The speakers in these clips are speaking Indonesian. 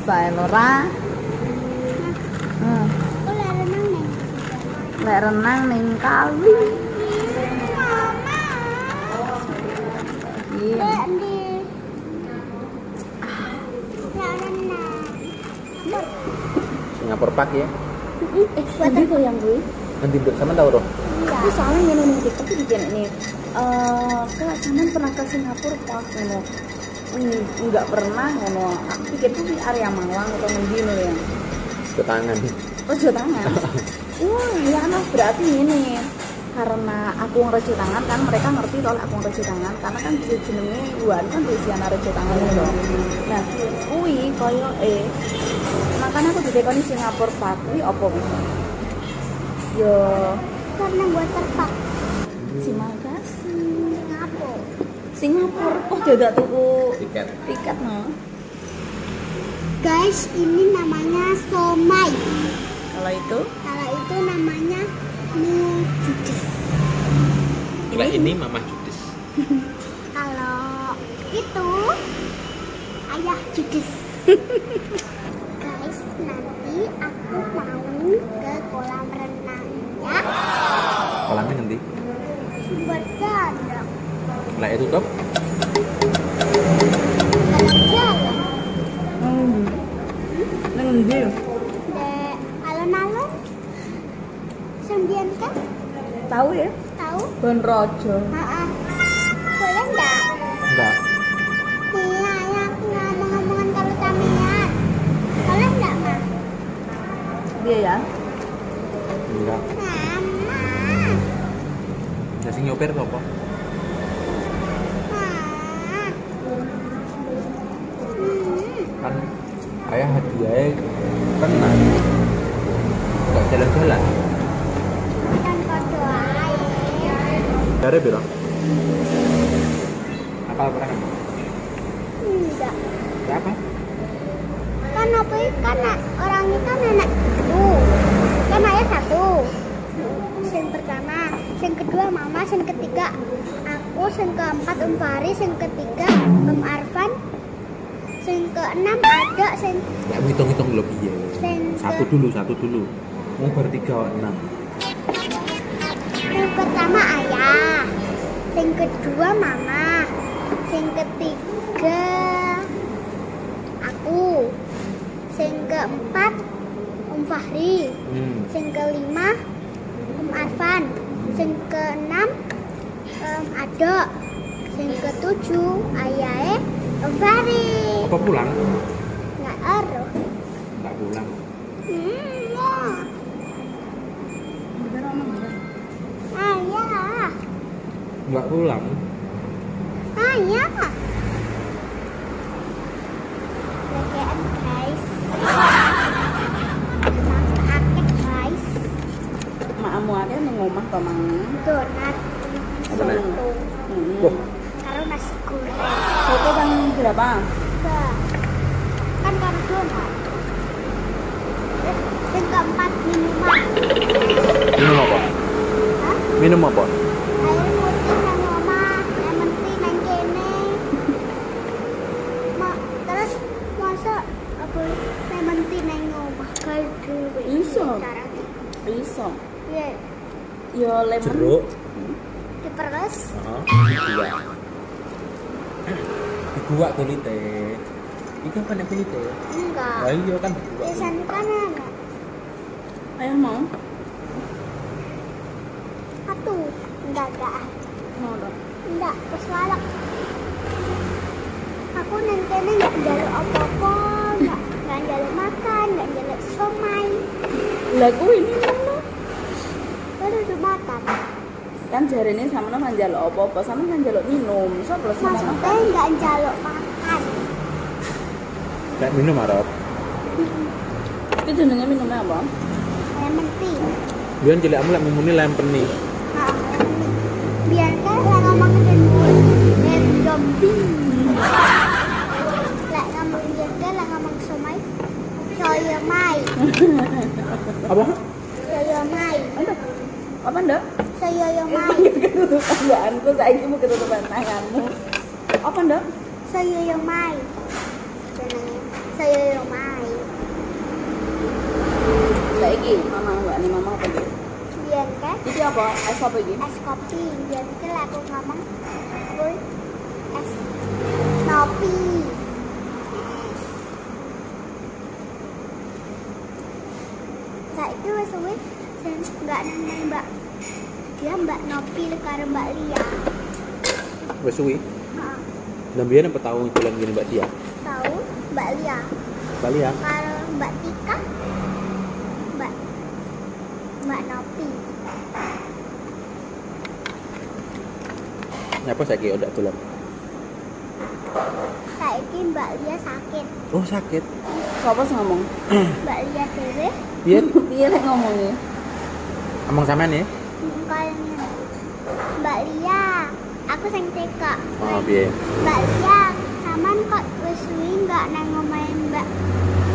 Biasa Lora. Hmm. Lek renang nih. Lek renang ning kali. Mama. Iya. Di. Singapura Park ya. Eh, tadi kok yang gue? Nanti duduk sama tahu roh. Tapi soalnya nih TikTok iki jen nih. Eh, kak sampean pernah ke Singapura pas ngono? Enggak pernah ngono. Aku pikir tuh di area Malang atau ngendi ngono ya. Ke tangan. Oh, jawa tangan. Wah, ya nah, berarti ini karena aku ngereci tangan kan mereka ngerti kalau aku ngereci tangan karena kan di jenenge Wan kan Luciana reci tangan itu. Nah, kui koyo eh makanya aku didekoni Singapura Park apa kuwi? Yo, Karena buat terpak. terima kasih. Singapura. Singapura oh dadak tuku Tiket. tiket no. Guys, ini namanya somai. Kalau itu Kalau itu namanya mie jujus. Kalau ini Mama Judis. Kalau itu ayah judis. Guys, nanti aku mau ke kolam renangnya Kolamnya nanti. sumber danau. Lah itu tutup. Tahu ya? Tahu? Bon Rojo. Ha Boleh enggak? Enggak. Iya, ya aku ngomong-ngomongan kalau samian. Boleh enggak, Ma? Dia ya. Enggak. Mama. Jadi nyopir kok apa? Ma. Hmm. Kan ayah hadiahnya tenang. Enggak jalan-jalan. Dari bilang. Akal pernah? Enggak. Berapa? Kan apa ini? kan orang itu kan anak satu. Kan ayah satu. Yang pertama, yang kedua mama, yang ketiga aku, yang keempat Om Faris, yang ketiga Om Arfan, yang keenam ada, yang Ya hitung-hitung dulu iya. Satu ke- dulu, satu dulu. Mau bertiga enam. Pertama ayah, yang kedua mama, yang ketiga aku, yang keempat Om Fahri, Hmm. yang kelima Om Arfan, yang keenam Om Ado, yang ketujuh ayah Om Fahri. Apa pulang? Nggak eruh. Enggak pulang. Hmm, Enggak pulang. ayah. Legean guys. Akeh guys. Makmu akeh ning omah to mang. Donat. Apa nih? Soto. Hmm. Wah. Karo nasi goreng. Soto bang berapa? Enggak. Kan karo donat. Terus yang keempat minuman. Minum apa? Hah? Minum apa? Air putih nang omah, lemon tea nang kene. Ma, terus masa apa lemon tea nang omah kae dhewe. Iso. Iso. Piye? Yo lemon. Jeruk. Diperes. Heeh. Dua kulite. Iku kan yang kulite. Enggak. Lah iya kan dua. Kan. Ayo mau. Satu. Enggak, enggak. Mau dong. Enggak, walak. Aku kene enggak njaluk apa-apa, enggak njaluk makan, enggak njaluk somai. Kuwi ini ngono. Baru makan. Kan jarene sama nang njaluk apa-apa, sama kan njaluk minum. Sopo sing Maksudnya makan? enggak njaluk makan. Kayak minum Arab. Itu jenenge minumnya apa? Lemon tea. Biar cilik amu lek mumuni lempeni. Nah, biar kan lah ngomong ke dulu. Lem zombie. Lah ngomong biar kan lah ngomong somai. Soyo mai. Apa? Soyo mai. Aduh. Apa ndak? Soyo mai. Ketutupan tanganku saiki mau ketutupan tanganmu. Apa ndak? Soyoyomai. Jenenge Soyoyomai. Saiki mama mbak ini mama apa iki? Biyen kan Iki apa? Es apa iki? es kopi. Lek aku ngomong kuwi es Nopi. Saiki wis suwe sen enggak nang Mbak. Dia Mbak Nopi karo Mbak Lia. Wes suwi. Heeh. Dan biyen apa tahu jalan gini Mbak Tia? Tahu Mbak Lia. Bali ya. Kalau Mbak Tika, Mbak Mbak Nopi. Nyapa saiki udah tulen. Saiki Mbak Lia sakit. Oh, sakit. Siapa sih ngomong? Mbak Lia dhewe Biyen Piye lek ngomongnya? emang sampean ya? Mbak Lia, aku sing teka. Oh, piye? Mbak Lia, saman kok wis suwi nggak nang omahe Mbak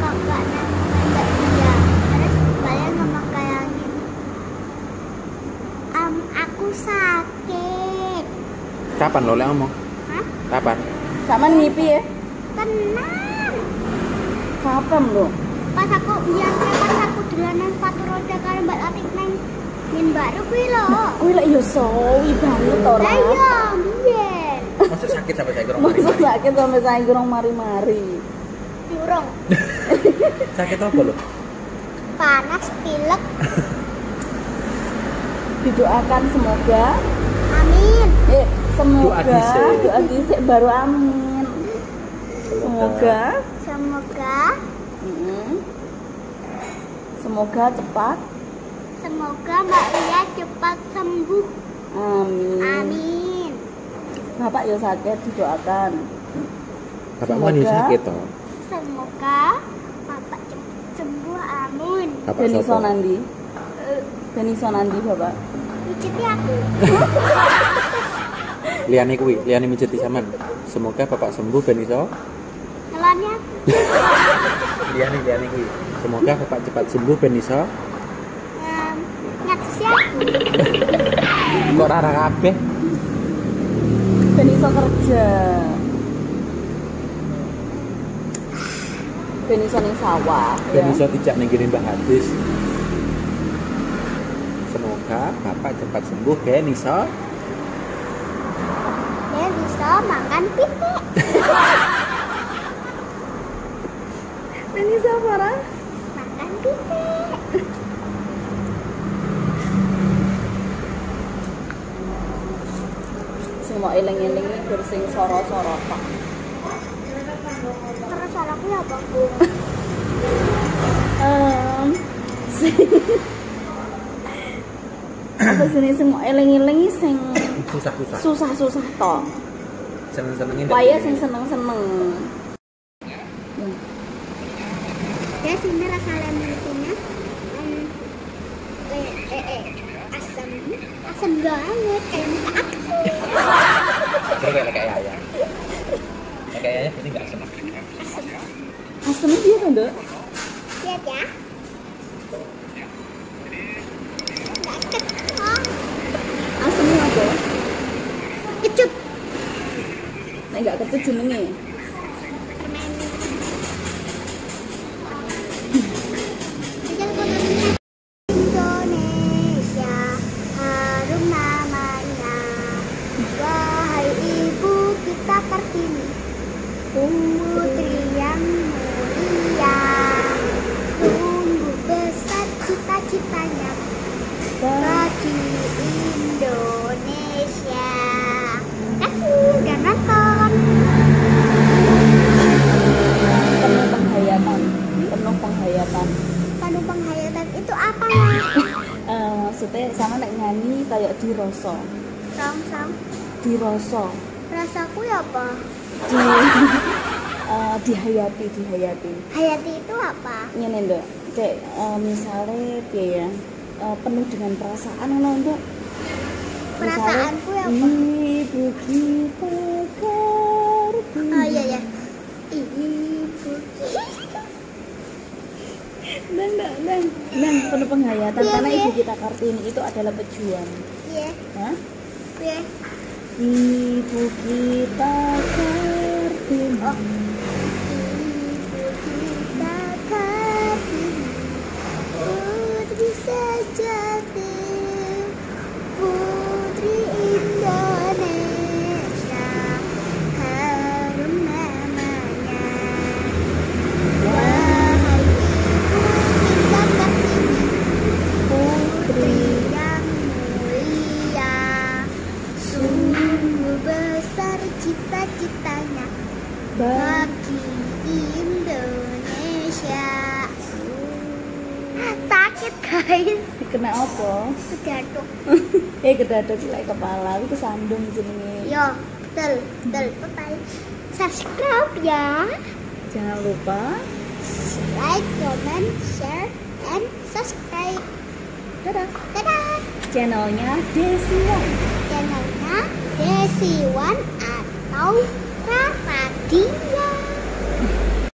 kok nggak nang omahe Mbak Lia. Terus Mbak Lia ngomong kayak gini. Am, aku sakit. Kapan lo lek ngomong? Kapan? Sama ngipi ya? Tenang. Kapan lo? Pas aku biar pas aku dolanan sepatu roda karo Mbak Latif nang Min baru kuwi lho. Kuwi lek yo sowi banget to Lah lah. iya, biyen. Masa sakit sampai saya gerong Masa sakit sampai saya kurang mari-mari. Murung. Sakit apa lo? Panas, pilek. Didoakan semoga Amin. eh semoga Doa dhisik. baru amin. Semoga Semoga semoga cepat semoga Mbak Lia cepat sembuh. amin. Amin. Bapak yo sakit didoakan. Bapak mau sakit toh. Semoga Bapak cepat sembuh. Amin. Bapak Ben iso sopo? nandi. Eh, Ben iso nandi Bapak. Pijiti aku. Liane kuwi, liane mijeti sampean. Semoga Bapak sembuh ben iso. Ngelani aku. Liane liane kuwi. Semoga Bapak cepat sembuh ben iso. Um, aku. Kok rara kabeh? Ben iso kerja. Ben iso ning sawah Ben ya. iso dijak ning kene Mbah Hadis. Semoga Bapak cepat sembuh ben iso. Bisa makan pitik. Ben iso apa Makan pitik. Sing mau eling-eling iki gur sing soro-soro tok. Terus aku ya apa? Em, sing apa mau eling-eling iki sing Susah-susah. susah-susah tok. Seneng-senengin. Waya sing seneng-seneng. Ya sini rasa lemonnya um, eh, eh, eh, asam asam banget kayak minta aku. Terus kayak kayak ayah. Kayak ayah ini enggak seneng. Asem dia kan, Dok? Lihat ya. Nggak ketong. Asemnya apa? Kecut. Nek enggak kecut jenenge. Indonesia nyanyi kayak di rasa. Song-song Di rasa. Rasaku ya apa? Di eh, dihayati, dihayati. Hayati itu apa? Ngene, Nduk. Kayak eh, misalnya piye ya? eh, penuh dengan perasaan ngono, Nduk. Perasaanku ya apa? Ibu kita kartini. Oh iya ya. Ibu. Dan, dan, dan, dan penuh penghayatan Iya, karena iya. ibu kita kartini itu adalah pejuang. Iya, Hah? iya. Ibu kita kartini. Ibu kita Kartini Putri sejati Kedaduk lek kepala itu sandung jenenge. Yo, betul, betul, bye Subscribe ya, Jangan lupa like, comment, share, and subscribe. dadah Dadah. channelnya Desi One. Channelnya Desi One atau Raradia.